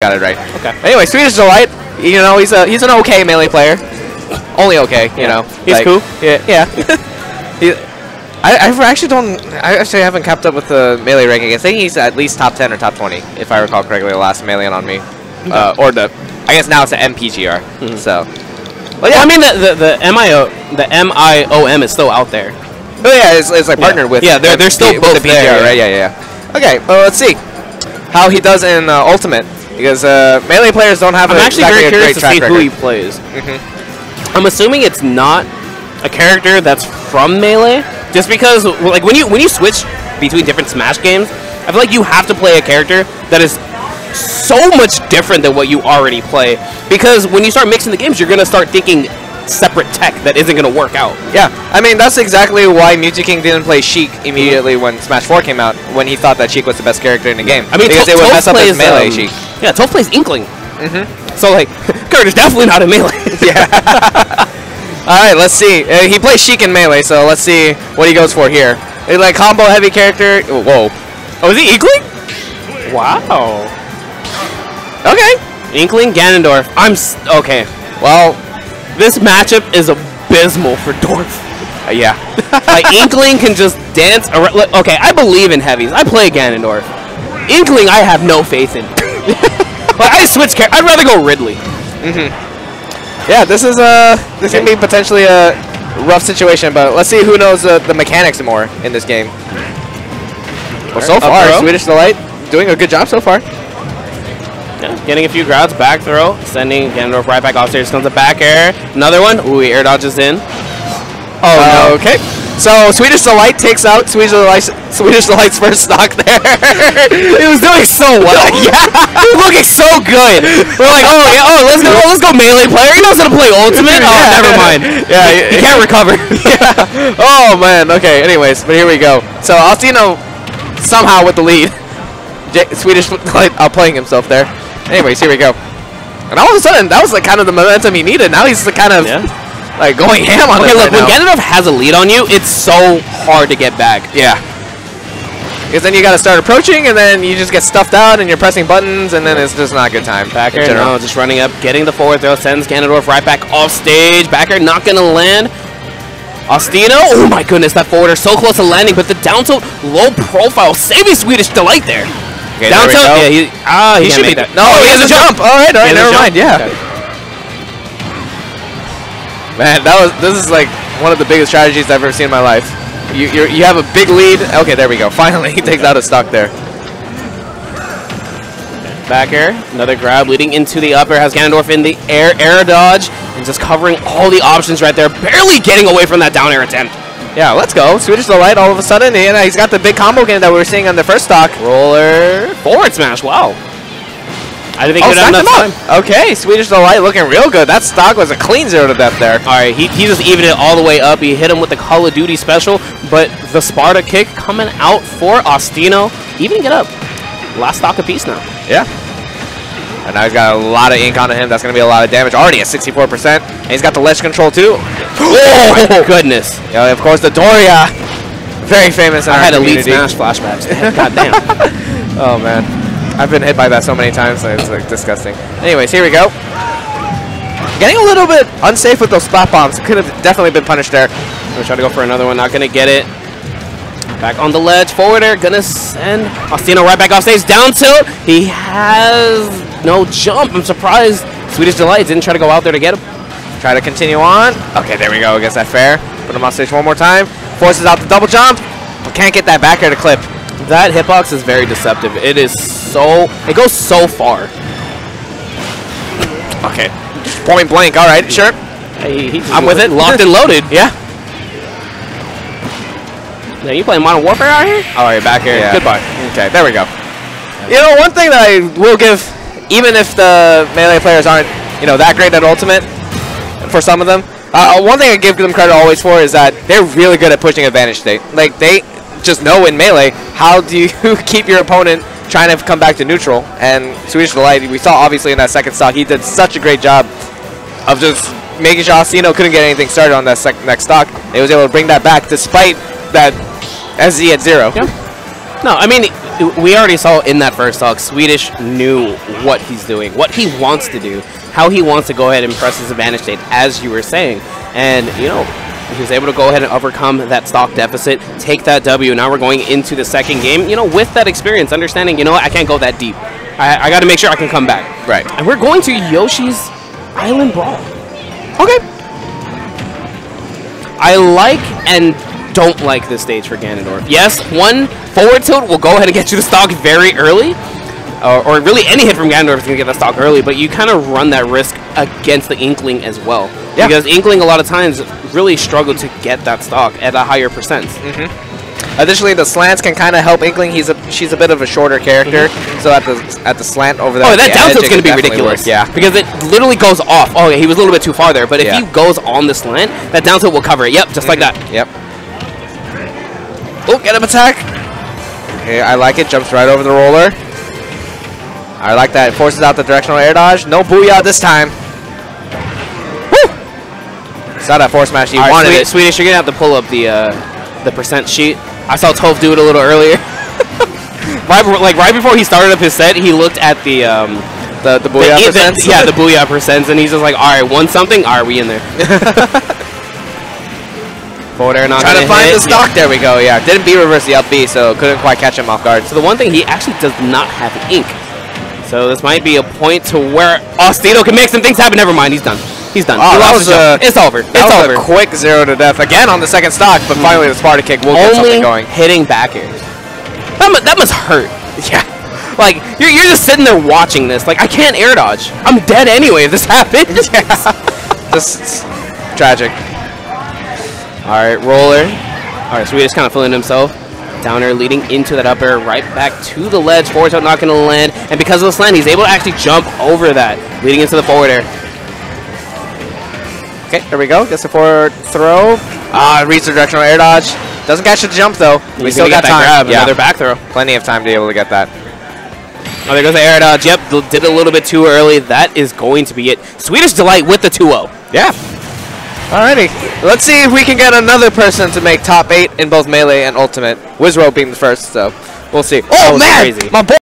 got it right. Okay. Anyway, Swedish Delight, you know, he's a he's an okay melee player. Only okay, you Yeah. know. He's cool. Yeah, yeah. he, I, I actually don't. I actually haven't kept up with the melee ranking. I think he's at least top ten or top twenty, if I recall correctly. The last melee on me, uh, or the. I guess now it's an MPGR. Mm-hmm. So. Well, yeah, I mean the the, the MIO the MIOM is still out there. Oh yeah, it's, it's like partnered with. Yeah, they're- they're still both the PGR, there, right? Yeah, yeah. yeah. Okay, well let's see how he does in uh, Ultimate because uh, melee players don't have I'm a, actually exactly very curious to see track who he record. plays. Mhm. I'm assuming it's not a character that's from Melee, just because like when you when you switch between different Smash games, I feel like you have to play a character that is so much different than what you already play. Because when you start mixing the games, you're gonna start thinking separate tech that isn't gonna work out. Yeah, I mean that's exactly why Mew2King didn't play Sheik immediately when Smash 4 came out, when he thought that Sheik was the best character in the game. I mean, because To- it would mess up his plays, melee um, Sheik. Yeah, Toph plays Inkling. Mm-hmm. So like, Kurt is definitely not a melee. Yeah. All right, let's see. Uh, he plays Sheik in melee, so let's see what he goes for here. Uh, like combo heavy character. Whoa. oh, is he Inkling? Wow. Okay. Inkling Ganondorf. I'm s- okay. Well, This matchup is abysmal for Dorf. uh, yeah. like Inkling can just dance around. Look, okay, I believe in heavies. I play Ganondorf. Inkling, I have no faith in. like I switch. Char- I'd rather go Ridley. Yeah, this is uh, this can be potentially a rough situation, but let's see who knows uh, the mechanics more in this game. Well, so far. Swedish Delight doing a good job so far. Yeah, getting a few crowds. Back throw, sending Ganondorf right back off stage. Comes a back air. Another one. Ooh, he air dodges in. Oh, no. okay. So Swedish Delight takes out Swedish Delight, Swedish Delight's first stock there. He was doing so well. yeah, was looking so good. We're like, oh yeah, oh let's go, oh, let's go melee player. He knows how to play ultimate. Oh, Yeah. never mind. Yeah, he, he can't recover. yeah. Oh man. Okay. Anyways, but here we go. So Awstino somehow with the lead. J- Swedish Delight uh, outplaying himself there. Anyways, here we go. And all of a sudden, that was like kind of the momentum he needed. Now he's kind of Yeah. like going ham on Okay, it look, right when. Ganondorf has a lead on you, it's so hard to get back. Yeah. Because then you got to start approaching, and then you just get stuffed out, and you're pressing buttons, and then it's just not a good time. Backer, no, just running up, getting the forward throw, sends Ganondorf right back off stage. Backer not gonna land. Awstino, oh my goodness, that forwarder so close to landing, but the down tilt, low profile, saving Swedish Delight there. Okay, down there we tilt, yeah, he, ah, he, He should be there. that. No, he has a jump. All right, all right, has never mind. Yeah. Okay. Man, that was this is like one of the biggest strategies I've ever seen in my life. You you have a big lead. Okay, there we go. Finally, he takes out a stock there. Back air, another grab leading into the upper, has Ganondorf in the air, air dodge, and just covering all the options right there, barely getting away from that down air attempt. Yeah, let's go. Swedish Delight all of a sudden, and uh, he's got the big combo game that we were seeing on the first stock. Roller, forward smash, wow. I didn't think Oh, he would have stacked enough time. up. Okay, Swedish Delight looking real good. That stock was a clean zero to death there. All right, he, he just evened it all the way up. He hit him with the Call of Duty special, but the Sparta kick coming out for Awstino, evening it up. Last stock apiece now. Yeah. And now he's got a lot of ink on him. That's going to be a lot of damage. Already at 64%. And he's got the ledge control too. Oh my goodness! Yeah, of course, the Doria. Very famous in I had Elite community. Smash flashbacks. God damn. Oh, man. I've been hit by that so many times it's like disgusting. Anyways, here we go. Getting a little bit unsafe with those splat bombs. Could have definitely been punished there. Gonna try to go for another one. Not gonna get it. Back on the ledge, forward air, gonna send Awstino right back off stage, down tilt. He has no jump. I'm surprised Swedish Delight didn't try to go out there to get him. Try to continue on. Okay, there we go. I guess that fair. Put him on stage one more time. Forces out the double jump. But can't get that back air to clip. That hitbox is very deceptive. It is so, it goes so far. Okay. Point blank. All right, sure. He- he- I'm with it. Locked and loaded. Yeah. Yeah, you playing Modern Warfare out here? All right, back here. Yeah. Goodbye. Okay, there we go. You know, one thing that I will give, even if the melee players aren't, you know, that great at Ultimate, for some of them, uh, one thing I give them credit always for is that they're really good at pushing advantage state. Like, they just know in melee, how do you keep your opponent trying to come back to neutral? And Swedish Delight, we saw obviously in that second stock, he did such a great job of just making sure Awstino couldn't get anything started on that next stock. He was able to bring that back despite that SZ at zero. Yeah. No, I mean, we already saw in that first talk, Swedish knew what he's doing, what he wants to do, how he wants to go ahead and press his advantage state, as you were saying. And, you know, he was able to go ahead and overcome that stock deficit, take that W. Now we're going into the second game, you know, with that experience, understanding, you know what, I can't go that deep. I, I got to make sure I can come back. Right. And we're going to Yoshi's Island Brawl. Okay. I like and don't like this stage for Ganondorf. Yes, one forward tilt will go ahead and get you the stock very early, or, or really any hit from Ganondorf is going to get the stock early, but you kind of run that risk against the Inkling as well. Yeah. Because Inkling a lot of times really struggle to get that stock at a higher percent. Mm-hmm. Additionally, the slants can kind of help Inkling. He's a she's a bit of a shorter character, mm-hmm. so at the at the slant over there. Oh, that down tilt's going to be ridiculous. work, Yeah. Because it literally goes off. Oh, yeah, he was a little bit too far there, but if Yeah. he goes on the slant, that down tilt will cover it. Yep, just like mm-hmm. that. Yep. Oh, get him attack. Okay, I like it. Jumps right over the roller. I like that. It forces out the directional air dodge. No booyah this time. Woo! Saw that force smash. He All right, wanted Swedish, it. Swedish, you're gonna have to pull up the uh, the percent sheet. I saw Toph do it a little earlier. right, like right before he started up his set, he looked at the um, The, the the- booyah the- percents. yeah, the booyah percents, and he's just like, all right, one something. All right, we in there. Forward air not Trying to find hit. the stock. There we go. Yeah. Didn't B reverse the up B, so couldn't quite catch him off guard. So the one thing he actually does not have ink. So this might be a point to where Awstino can make some things happen. Never mind, he's done. He's done. Oh, that lost was his a- It's over. That It's was over. a quick zero to death again on the second stock, but finally the Sparta kick will get something going. hitting back airs. That, mu- that must hurt. Yeah. Like you're, you're just sitting there watching this. Like I can't air dodge. I'm dead anyway if this happens. This is tragic. All right, roller. All right, Swedish kind of feeling himself. Down air leading into that up air, right back to the ledge. Forward tilt not going to land, and because of the slant, he's able to actually jump over that, leading into the forward air. Okay, there we go. Gets the forward throw. Ah, reads the directional air dodge. Doesn't catch the jump though. We He's still gonna got time. grab, yeah, another back throw. plenty of time to be able to get that. Oh, there goes the air dodge. Yep, did it a little bit too early. That is going to be it. Swedish Delight with the 2-0. Yeah. Alrighty. Let's see if we can get another person to make top eight in both melee and ultimate. Wizzrobe being the first, so we'll see. Oh man, crazy. my boy